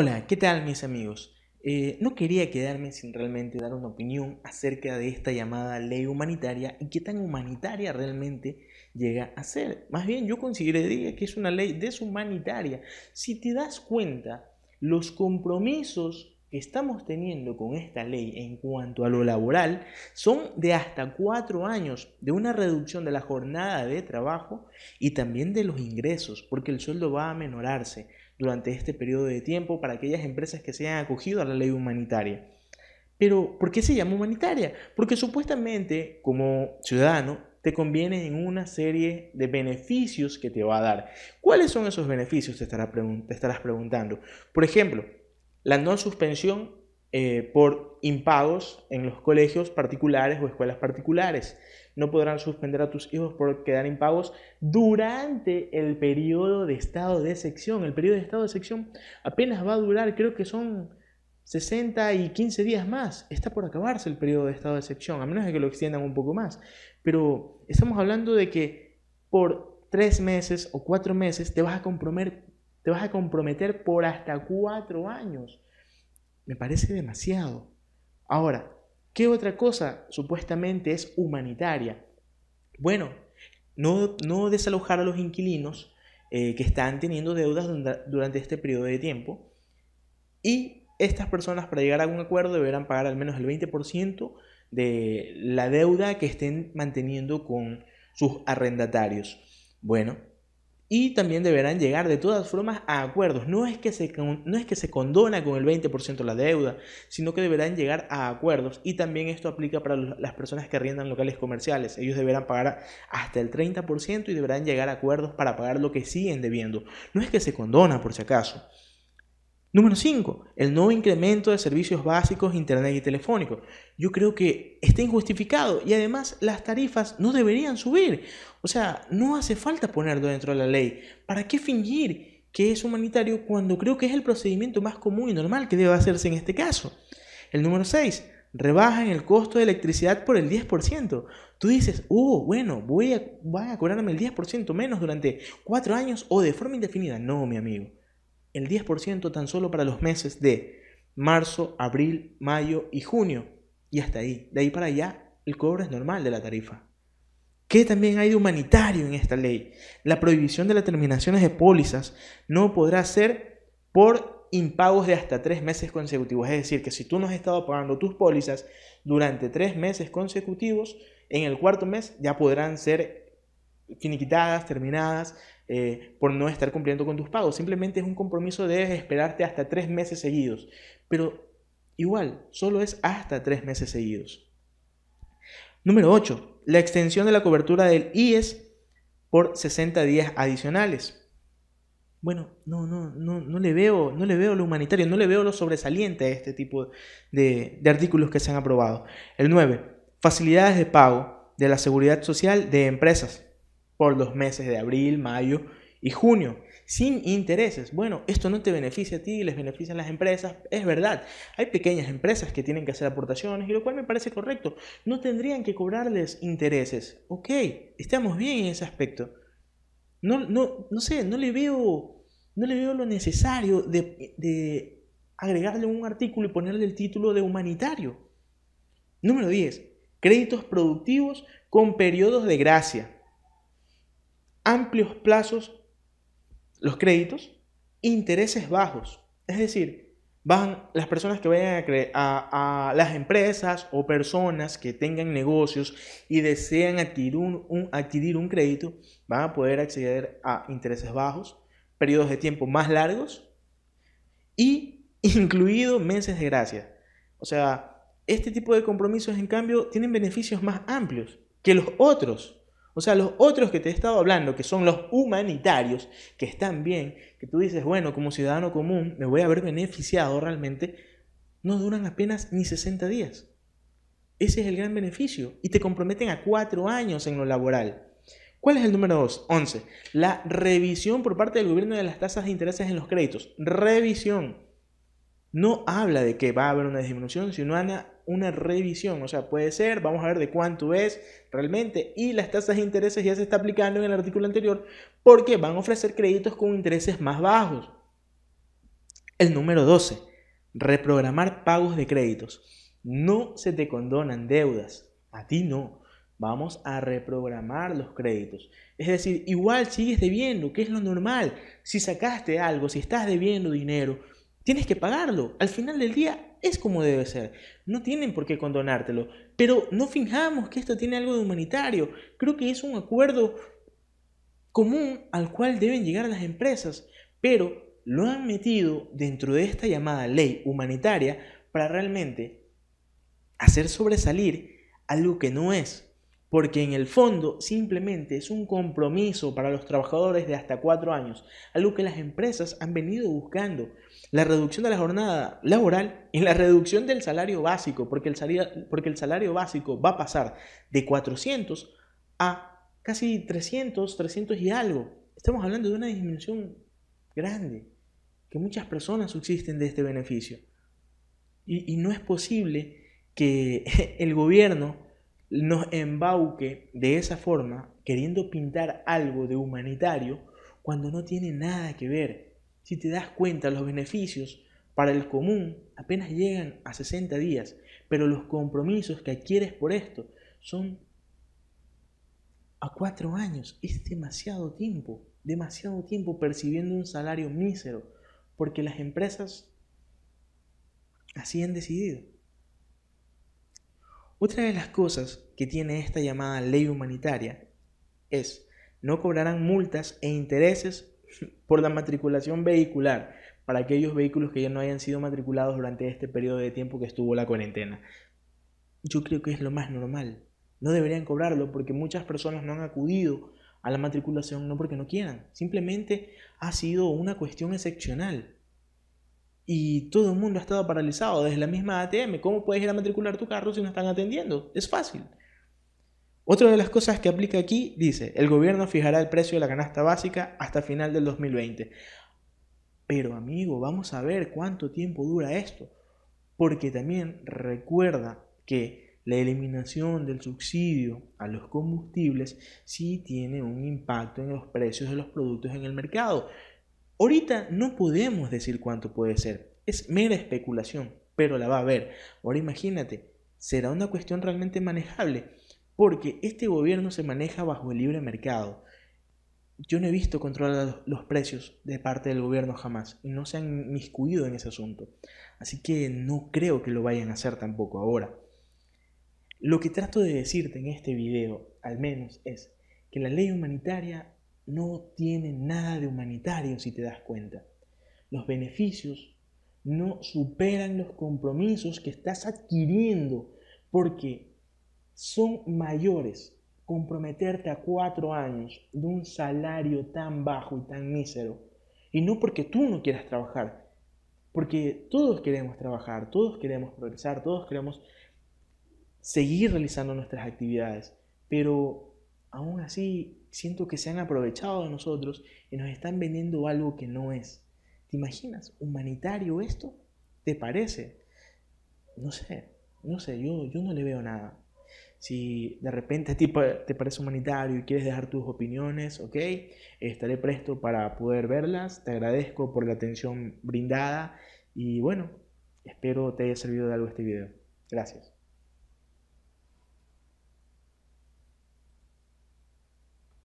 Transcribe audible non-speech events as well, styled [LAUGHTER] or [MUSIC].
Hola, ¿qué tal mis amigos? Eh, no quería quedarme sin realmente dar una opinión acerca de esta llamada ley humanitaria y qué tan humanitaria realmente llega a ser. Más bien yo consideraría que es una ley deshumanitaria. Si te das cuenta, los compromisos que estamos teniendo con esta ley en cuanto a lo laboral son de hasta cuatro años de una reducción de la jornada de trabajo y también de los ingresos, porque el sueldo va a menorarse durante este periodo de tiempo para aquellas empresas que se hayan acogido a la ley humanitaria. Pero, ¿por qué se llama humanitaria? Porque supuestamente, como ciudadano, te conviene en una serie de beneficios que te va a dar. ¿Cuáles son esos beneficios? Te, estarás preguntando. Por ejemplo, la no suspensión eh, por impagos en los colegios particulares o escuelas particulares. No podrán suspender a tus hijos por quedar impagos durante el periodo de estado de sección. El periodo de estado de sección apenas va a durar, creo que son 60 y 15 días más. Está por acabarse el periodo de estado de sección, a menos de que lo extiendan un poco más. Pero estamos hablando de que por tres meses o cuatro meses te vas a comprometer te vas a comprometer por hasta cuatro años. Me parece demasiado. Ahora, ¿qué otra cosa supuestamente es humanitaria? Bueno, no, no desalojar a los inquilinos eh, que están teniendo deudas durante este periodo de tiempo. Y estas personas para llegar a un acuerdo deberán pagar al menos el 20% de la deuda que estén manteniendo con sus arrendatarios. Bueno, y también deberán llegar de todas formas a acuerdos. No es que se, no es que se condona con el 20% la deuda, sino que deberán llegar a acuerdos. Y también esto aplica para las personas que arriendan locales comerciales. Ellos deberán pagar hasta el 30% y deberán llegar a acuerdos para pagar lo que siguen debiendo. No es que se condona por si acaso. Número 5. El nuevo incremento de servicios básicos, internet y telefónico. Yo creo que está injustificado y además las tarifas no deberían subir. O sea, no hace falta ponerlo dentro de la ley. ¿Para qué fingir que es humanitario cuando creo que es el procedimiento más común y normal que debe hacerse en este caso? El número 6. Rebajan el costo de electricidad por el 10%. Tú dices, oh, bueno, voy a, voy a cobrarme el 10% menos durante 4 años o de forma indefinida. No, mi amigo el 10% tan solo para los meses de marzo, abril, mayo y junio. Y hasta ahí. De ahí para allá, el cobro es normal de la tarifa. ¿Qué también hay de humanitario en esta ley? La prohibición de las terminaciones de pólizas no podrá ser por impagos de hasta tres meses consecutivos. Es decir, que si tú no has estado pagando tus pólizas durante tres meses consecutivos, en el cuarto mes ya podrán ser finiquitadas, terminadas, eh, por no estar cumpliendo con tus pagos. Simplemente es un compromiso de esperarte hasta tres meses seguidos. Pero igual, solo es hasta tres meses seguidos. Número 8. La extensión de la cobertura del IES por 60 días adicionales. Bueno, no, no, no, no, le veo, no le veo lo humanitario, no le veo lo sobresaliente a este tipo de, de artículos que se han aprobado. El 9. Facilidades de pago de la seguridad social de empresas por los meses de abril, mayo y junio, sin intereses. Bueno, esto no te beneficia a ti, les beneficia a las empresas, es verdad. Hay pequeñas empresas que tienen que hacer aportaciones y lo cual me parece correcto. No tendrían que cobrarles intereses. Ok, estamos bien en ese aspecto. No, no, no sé, no le veo, no le veo lo necesario de, agregarle un artículo y ponerle el título de humanitario. Número 10. Créditos productivos con periodos de gracia amplios plazos los créditos, intereses bajos. Es decir, van las personas que vayan a, a, las empresas o personas que tengan negocios y desean adquirir un, adquirir un crédito, van a poder acceder a intereses bajos, periodos de tiempo más largos y [LAUGHS] incluido meses de gracia. O sea, este tipo de compromisos, en cambio, tienen beneficios más amplios que los otros. O sea, los otros que te he estado hablando, que son los humanitarios, que están bien, que tú dices, bueno, como ciudadano común me voy a haber beneficiado realmente, no duran apenas ni 60 días. Ese es el gran beneficio. Y te comprometen a cuatro años en lo laboral. ¿Cuál es el número 2? 11. La revisión por parte del gobierno de las tasas de intereses en los créditos. Revisión. No habla de que va a haber una disminución, sino una una revisión. O sea, puede ser, vamos a ver de cuánto es realmente. Y las tasas de intereses ya se está aplicando en el artículo anterior porque van a ofrecer créditos con intereses más bajos. El número 12. Reprogramar pagos de créditos. No se te condonan deudas. A ti no. Vamos a reprogramar los créditos. Es decir, igual sigues debiendo, que es lo normal. Si sacaste algo, si estás debiendo dinero, tienes que pagarlo. Al final del día es como debe ser. No tienen por qué condonártelo. Pero no fijamos que esto tiene algo de humanitario. Creo que es un acuerdo común al cual deben llegar las empresas. Pero lo han metido dentro de esta llamada ley humanitaria para realmente hacer sobresalir algo que no es. Porque en el fondo simplemente es un compromiso para los trabajadores de hasta cuatro años, algo que las empresas han venido buscando. La reducción de la jornada laboral y la reducción del salario básico, porque el salario, porque el salario básico va a pasar de 400 a casi 300, 300 y algo. Estamos hablando de una disminución grande que muchas personas subsisten de este beneficio. Y, no es posible que [LAUGHS] el gobierno nos embauque de esa forma, queriendo pintar algo de humanitario, cuando no tiene nada que ver. Si te das cuenta, los beneficios para el común apenas llegan a 60 días, pero los compromisos que adquieres por esto son a cuatro años. Es demasiado tiempo, demasiado tiempo percibiendo un salario mísero porque las empresas así han decidido. Otra de las cosas que tiene esta llamada ley humanitaria es no cobrarán multas e intereses [LAUGHS] por la matriculación vehicular para aquellos vehículos que ya no hayan sido matriculados durante este periodo de tiempo que estuvo la cuarentena. Yo creo que es lo más normal. No deberían cobrarlo porque muchas personas no han acudido a la matriculación no porque no quieran, simplemente ha sido una cuestión excepcional. Y todo el mundo ha estado paralizado desde la misma ATM. ¿Cómo puedes ir a matricular tu carro si no están atendiendo? Es fácil. Otra de las cosas que aplica aquí dice, el gobierno fijará el precio de la canasta básica hasta final del 2020. Pero amigo, vamos a ver cuánto tiempo dura esto. Porque también recuerda que la eliminación del subsidio a los combustibles sí tiene un impacto en los precios de los productos en el mercado. Ahorita no podemos decir cuánto puede ser, es mera especulación, pero la va a haber. Ahora imagínate, será una cuestión realmente manejable, porque este gobierno se maneja bajo el libre mercado. Yo no he visto controlar los precios de parte del gobierno jamás y no se han miscuido en ese asunto. Así que no creo que lo vayan a hacer tampoco ahora. Lo que trato de decirte en este video, al menos, es que la ley humanitaria no tiene nada de humanitario si te das cuenta. Los beneficios no superan los compromisos que estás adquiriendo porque son mayores comprometerte a cuatro años de un salario tan bajo y tan mísero. Y no porque tú no quieras trabajar, porque todos queremos trabajar, todos queremos progresar, todos queremos seguir realizando nuestras actividades, pero aún así siento que se han aprovechado de nosotros y nos están vendiendo algo que no es. ¿Te imaginas? ¿Humanitario esto? ¿Te parece? No sé, no sé, yo, yo no le veo nada. Si de repente a ti te parece humanitario y quieres dejar tus opiniones, ok, estaré presto para poder verlas. Te agradezco por la atención brindada y bueno, espero te haya servido de algo este video. Gracias.